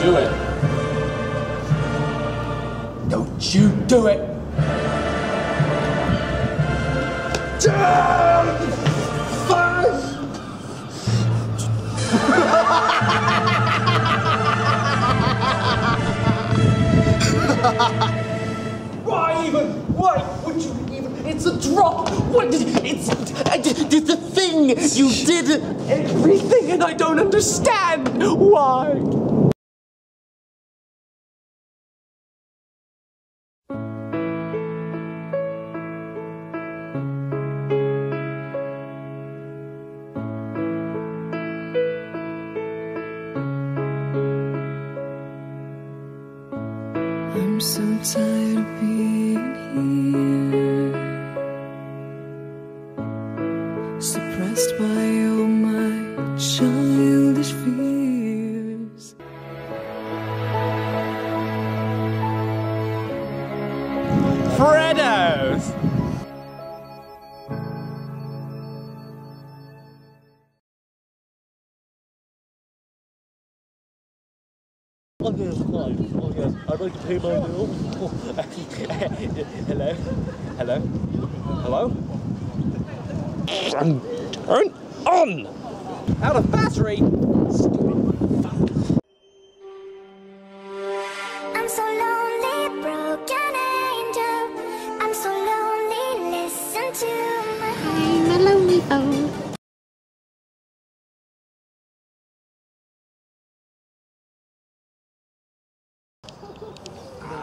do it. Don't you do it. Why even? Why would you even? It's a drop. What? It's it's the thing you did everything, and I don't understand why. I'm so tired of being here, suppressed by all my childish fears. Freddos. Oh yes, hi. Oh yes, I'd like to pay my bill. Hello? Hello? Hello? Turn, turn on! Out of battery! I'm so lonely,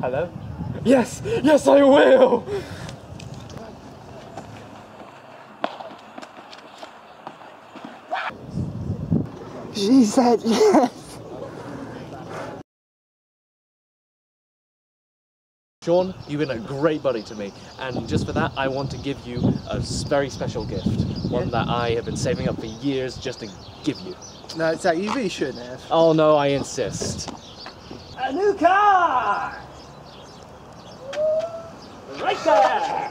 Hello? Yes, yes, I will. She said yes. Sean, you've been a great buddy to me, and just for that, I want to give you a very special gift. One that I have been saving up for years just to give you. No, Zach, you really shouldn't have. Oh no, I insist. A new car. Right there.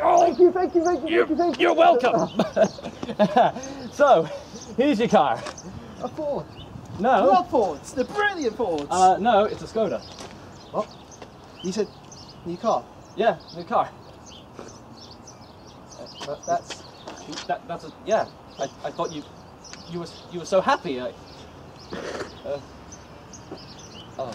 Thank you, thank you, thank you, thank you, thank you. You're welcome! so, here's your car. A Ford. No. Love Fords. The brilliant Fords. Uh, no, it's a Skoda. Oh. You said new car. Yeah, new car. That, that's. That, that's a, yeah. I, I thought you, you were, you were so happy. I, uh, oh.